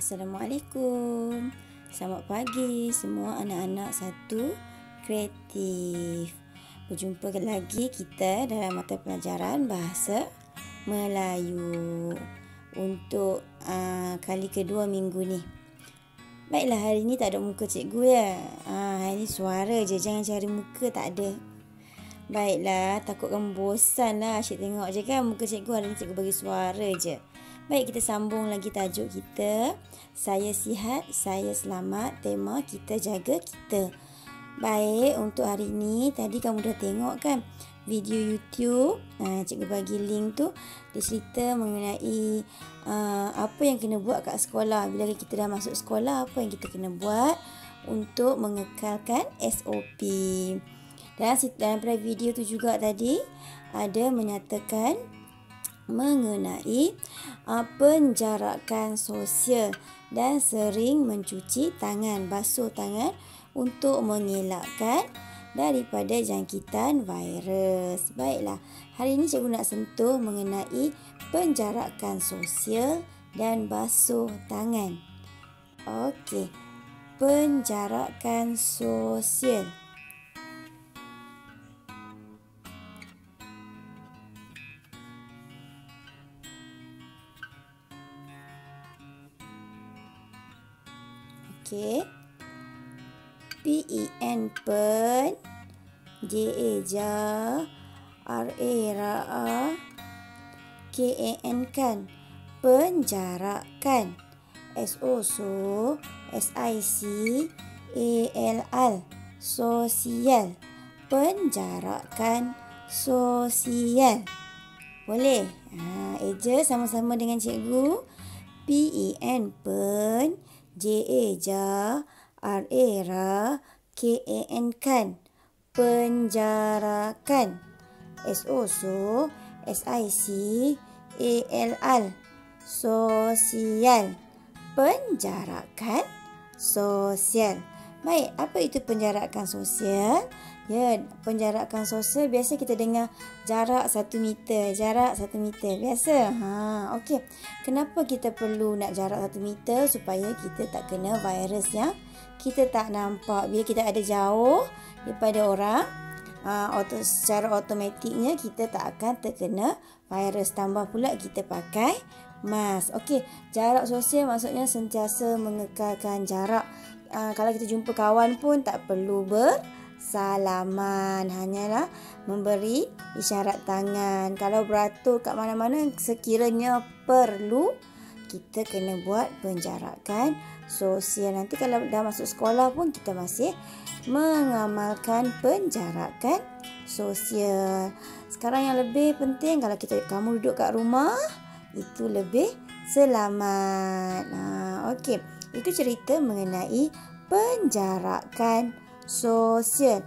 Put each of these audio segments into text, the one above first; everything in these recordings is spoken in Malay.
Assalamualaikum. Selamat pagi semua anak-anak satu kreatif. Berjumpa lagi kita dalam mata pelajaran bahasa Melayu untuk uh, kali kedua minggu ni. Baiklah hari ni tak ada muka cikgu ya. Uh, hari ni suara je jangan cari muka tak ada. Baiklah, takut kamu bosan lah asyik tengok je kan muka cikgu hari ni cikgu bagi suara je. Baik, kita sambung lagi tajuk kita. Saya sihat, saya selamat. Tema kita jaga kita. Baik, untuk hari ini tadi kamu dah tengok kan video YouTube. Ha, cikgu bagi link tu. Dia cerita mengenai uh, apa yang kena buat kat sekolah. Bila kita dah masuk sekolah, apa yang kita kena buat untuk mengekalkan SOP. Dan dalam video tu juga tadi ada menyatakan mengenai uh, penjarakan sosial dan sering mencuci tangan, basuh tangan untuk mengelakkan daripada jangkitan virus. Baiklah, hari ini cikgu nak sentuh mengenai penjarakan sosial dan basuh tangan. Okey, penjarakan sosial. Okey. P E N pen. J A ja R A ra a K A N kan. Penjarakan. S O so. S I C A L L. Sosial. Penjarakan sosial. Boleh? Ha eja sama-sama dengan cikgu. P E N pen J A ja R A ra K A N kan? Penjarakan. S O so S I C A L L sosial. Penjarakan sosial. Baik apa itu penjarakan sosial Ya, penjarakan sosial biasa kita dengar jarak satu meter, jarak satu meter. Biasa. Ha, okey. Kenapa kita perlu nak jarak satu meter supaya kita tak kena virus yang kita tak nampak. Bila kita ada jauh daripada orang, auto, secara automatiknya kita tak akan terkena virus. Tambah pula kita pakai mask. Okey, jarak sosial maksudnya sentiasa mengekalkan jarak. Uh, kalau kita jumpa kawan pun tak perlu ber salaman. Hanyalah memberi isyarat tangan. Kalau beratur kat mana-mana sekiranya perlu kita kena buat penjarakan sosial. Nanti kalau dah masuk sekolah pun kita masih mengamalkan penjarakan sosial. Sekarang yang lebih penting kalau kita kamu duduk kat rumah itu lebih selamat. Nah okey. Itu cerita mengenai penjarakan sosial.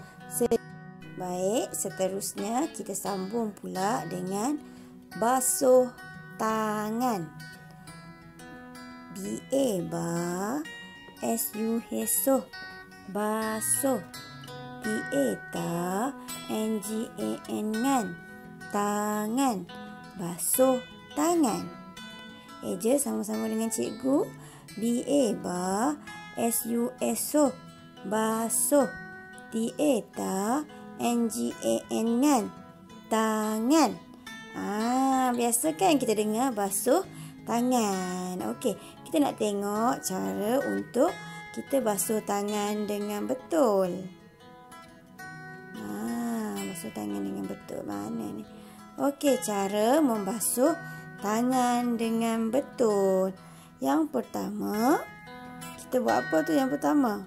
Baik, seterusnya kita sambung pula dengan basuh tangan. B A ba S U H so basuh. T A ta N G A N ngan tangan. Basuh tangan. Eja sama-sama dengan cikgu. B A ba S U S so basuh. T A ta N G A N ngan tangan. Ah biasa kan kita dengar basuh tangan. Okey kita nak tengok cara untuk kita basuh tangan dengan betul. Ah basuh tangan dengan betul. Mana ni? Okey cara membasuh tangan dengan betul. Yang pertama kita buat apa tu yang pertama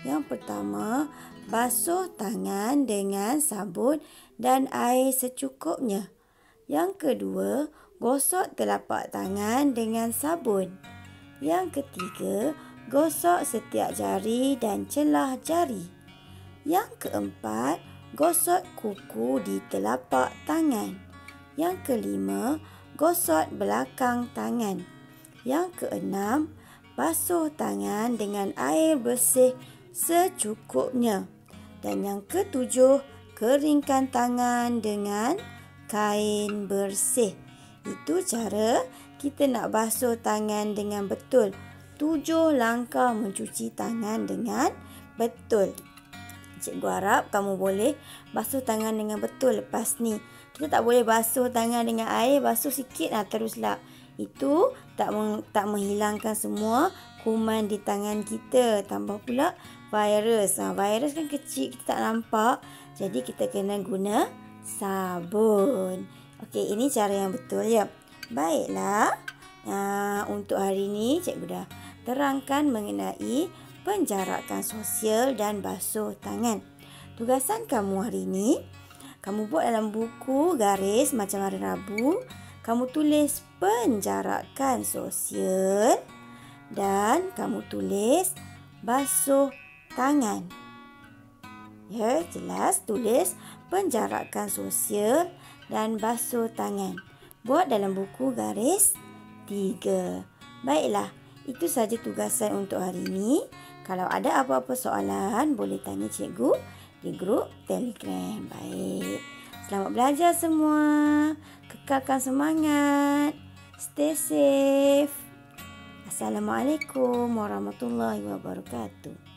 yang pertama, basuh tangan dengan sabun dan air secukupnya. Yang kedua, gosok telapak tangan dengan sabun. Yang ketiga, gosok setiap jari dan celah jari. Yang keempat, gosok kuku di telapak tangan. Yang kelima, gosok belakang tangan. Yang keenam, basuh tangan dengan air bersih secukupnya. Dan yang ketujuh, keringkan tangan dengan kain bersih. Itu cara kita nak basuh tangan dengan betul. Tujuh langkah mencuci tangan dengan betul. Cikgu harap kamu boleh basuh tangan dengan betul lepas ni. Kita tak boleh basuh tangan dengan air, basuh sikit lah teruslah. Itu tak meng, tak menghilangkan semua kuman di tangan kita. Tambah pula virus. Ha, virus kan kecil, kita tak nampak. Jadi kita kena guna sabun. Okey, ini cara yang betul ya. Baiklah. Ha, untuk hari ini cikgu dah terangkan mengenai penjarakan sosial dan basuh tangan. Tugasan kamu hari ini, kamu buat dalam buku garis macam hari Rabu. Kamu tulis penjarakan sosial dan kamu tulis basuh tangan. Ya, jelas tulis penjarakan sosial dan basuh tangan. Buat dalam buku garis tiga. Baiklah, itu saja tugasan untuk hari ini. Kalau ada apa-apa soalan, boleh tanya cikgu di grup Telegram. Baik. Selamat belajar semua. Kekalkan semangat. Stay safe. Assalamualaikum warahmatullahi wabarakatuh.